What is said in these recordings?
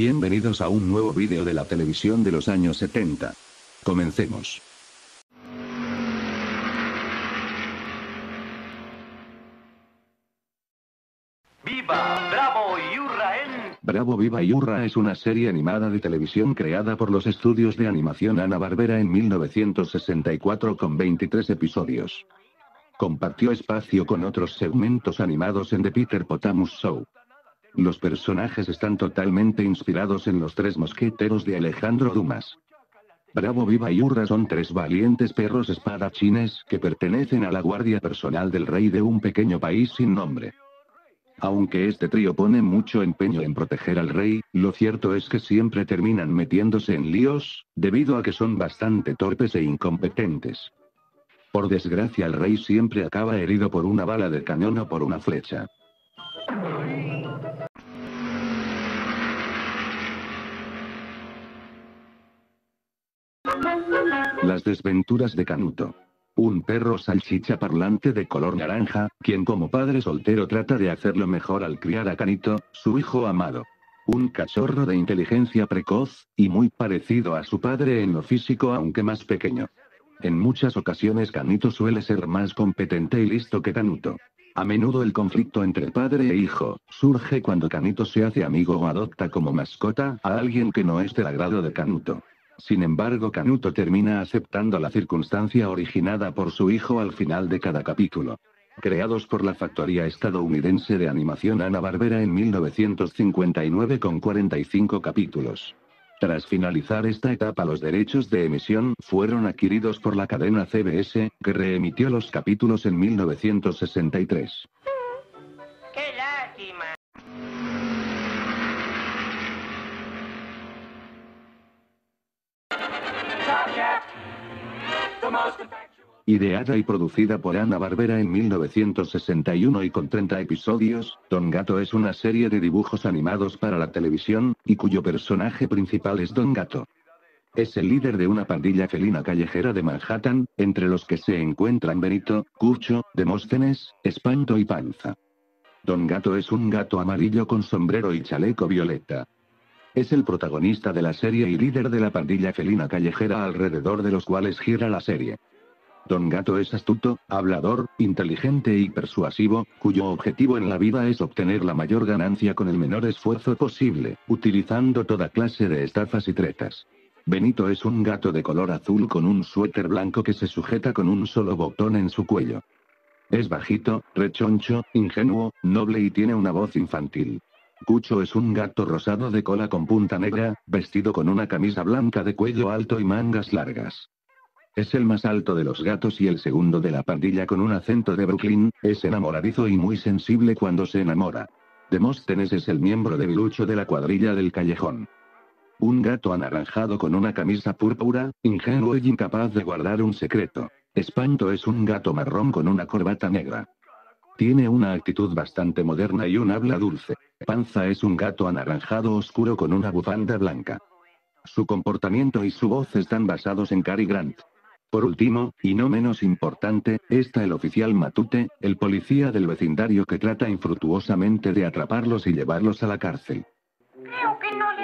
Bienvenidos a un nuevo vídeo de la televisión de los años 70. Comencemos. ¡Viva! ¡Bravo! y hurra en... Bravo Viva y Hurra es una serie animada de televisión creada por los estudios de animación Ana-Barbera en 1964 con 23 episodios. Compartió espacio con otros segmentos animados en The Peter Potamus Show. Los personajes están totalmente inspirados en los tres mosqueteros de Alejandro Dumas. Bravo Viva y Hurra son tres valientes perros espadachines que pertenecen a la guardia personal del rey de un pequeño país sin nombre. Aunque este trío pone mucho empeño en proteger al rey, lo cierto es que siempre terminan metiéndose en líos, debido a que son bastante torpes e incompetentes. Por desgracia el rey siempre acaba herido por una bala de cañón o por una flecha. Las desventuras de Canuto. Un perro salchicha parlante de color naranja, quien como padre soltero trata de hacerlo mejor al criar a Canito, su hijo amado. Un cachorro de inteligencia precoz, y muy parecido a su padre en lo físico aunque más pequeño. En muchas ocasiones Canito suele ser más competente y listo que Canuto. A menudo el conflicto entre padre e hijo surge cuando Canito se hace amigo o adopta como mascota a alguien que no es del agrado de Canuto. Sin embargo, Canuto termina aceptando la circunstancia originada por su hijo al final de cada capítulo. Creados por la factoría estadounidense de animación Ana-Barbera en 1959 con 45 capítulos. Tras finalizar esta etapa los derechos de emisión fueron adquiridos por la cadena CBS, que reemitió los capítulos en 1963. ¡Qué! Ideada y producida por Ana Barbera en 1961 y con 30 episodios, Don Gato es una serie de dibujos animados para la televisión, y cuyo personaje principal es Don Gato. Es el líder de una pandilla felina callejera de Manhattan, entre los que se encuentran Benito, Cucho, Demóstenes, Espanto y Panza. Don Gato es un gato amarillo con sombrero y chaleco violeta. Es el protagonista de la serie y líder de la pandilla felina callejera alrededor de los cuales gira la serie. Don Gato es astuto, hablador, inteligente y persuasivo, cuyo objetivo en la vida es obtener la mayor ganancia con el menor esfuerzo posible, utilizando toda clase de estafas y tretas. Benito es un gato de color azul con un suéter blanco que se sujeta con un solo botón en su cuello. Es bajito, rechoncho, ingenuo, noble y tiene una voz infantil. Cucho es un gato rosado de cola con punta negra, vestido con una camisa blanca de cuello alto y mangas largas. Es el más alto de los gatos y el segundo de la pandilla con un acento de Brooklyn, es enamoradizo y muy sensible cuando se enamora. Demóstenes es el miembro debilucho de la cuadrilla del callejón. Un gato anaranjado con una camisa púrpura, ingenuo y incapaz de guardar un secreto. Espanto es un gato marrón con una corbata negra. Tiene una actitud bastante moderna y un habla dulce. Panza es un gato anaranjado oscuro con una bufanda blanca. Su comportamiento y su voz están basados en Cary Grant. Por último, y no menos importante, está el oficial Matute, el policía del vecindario que trata infructuosamente de atraparlos y llevarlos a la cárcel. Creo que no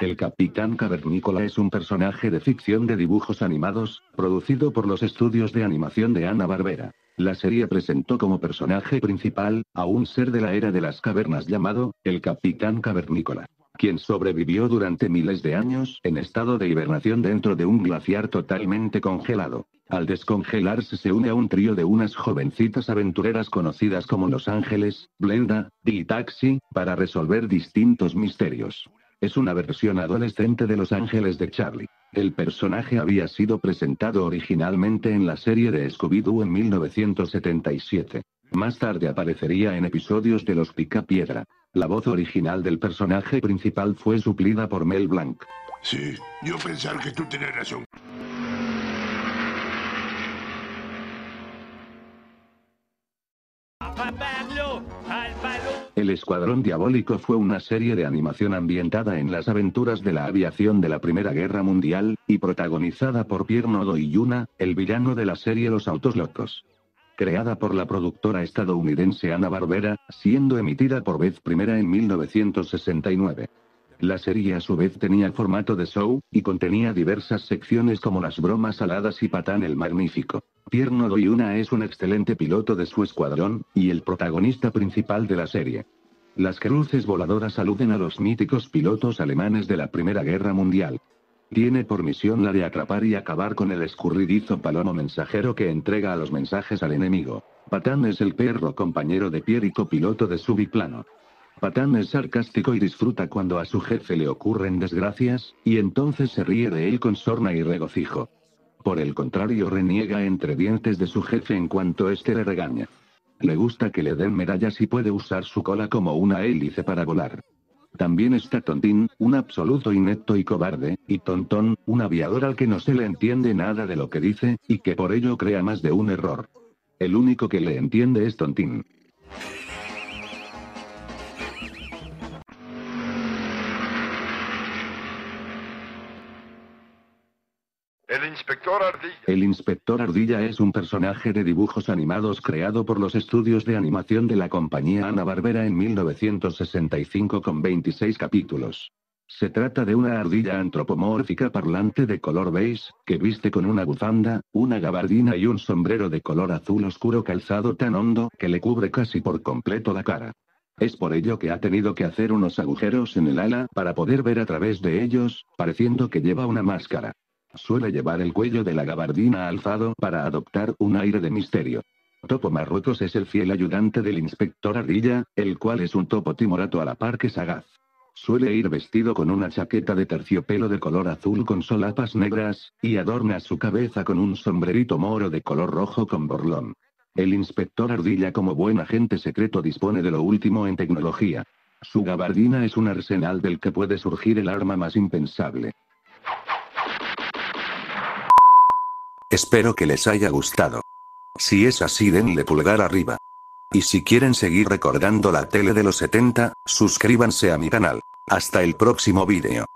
El Capitán Cavernícola es un personaje de ficción de dibujos animados, producido por los estudios de animación de Hanna-Barbera. La serie presentó como personaje principal, a un ser de la era de las cavernas llamado, el Capitán Cavernícola, quien sobrevivió durante miles de años en estado de hibernación dentro de un glaciar totalmente congelado. Al descongelarse se une a un trío de unas jovencitas aventureras conocidas como Los Ángeles, Blenda, y Taxi, para resolver distintos misterios. Es una versión adolescente de Los Ángeles de Charlie. El personaje había sido presentado originalmente en la serie de Scooby-Doo en 1977. Más tarde aparecería en episodios de Los Picapiedra. La voz original del personaje principal fue suplida por Mel Blanc. Sí, yo pensar que tú tienes razón. El Escuadrón Diabólico fue una serie de animación ambientada en las aventuras de la aviación de la Primera Guerra Mundial, y protagonizada por Pierre Nodo y Yuna, el villano de la serie Los Autos Locos. Creada por la productora estadounidense Hanna-Barbera, siendo emitida por vez primera en 1969. La serie a su vez tenía formato de show, y contenía diversas secciones como las bromas saladas y Patán el Magnífico. Pierno Doyuna es un excelente piloto de su escuadrón, y el protagonista principal de la serie. Las cruces voladoras aluden a los míticos pilotos alemanes de la Primera Guerra Mundial. Tiene por misión la de atrapar y acabar con el escurridizo palomo mensajero que entrega a los mensajes al enemigo. Patán es el perro compañero de Pierre y copiloto de su biplano. Patán es sarcástico y disfruta cuando a su jefe le ocurren desgracias, y entonces se ríe de él con sorna y regocijo. Por el contrario, reniega entre dientes de su jefe en cuanto éste le regaña. Le gusta que le den medallas y puede usar su cola como una hélice para volar. También está Tontín, un absoluto inepto y cobarde, y Tontón, un aviador al que no se le entiende nada de lo que dice, y que por ello crea más de un error. El único que le entiende es Tontín. El Inspector Ardilla es un personaje de dibujos animados creado por los estudios de animación de la compañía Hanna-Barbera en 1965 con 26 capítulos. Se trata de una ardilla antropomórfica parlante de color beige, que viste con una bufanda, una gabardina y un sombrero de color azul oscuro calzado tan hondo que le cubre casi por completo la cara. Es por ello que ha tenido que hacer unos agujeros en el ala para poder ver a través de ellos, pareciendo que lleva una máscara. Suele llevar el cuello de la gabardina alzado para adoptar un aire de misterio. Topo Marruecos es el fiel ayudante del inspector Ardilla, el cual es un topo timorato a la par que sagaz. Suele ir vestido con una chaqueta de terciopelo de color azul con solapas negras, y adorna su cabeza con un sombrerito moro de color rojo con borlón. El inspector Ardilla como buen agente secreto dispone de lo último en tecnología. Su gabardina es un arsenal del que puede surgir el arma más impensable. Espero que les haya gustado. Si es así denle pulgar arriba. Y si quieren seguir recordando la tele de los 70, suscríbanse a mi canal. Hasta el próximo vídeo.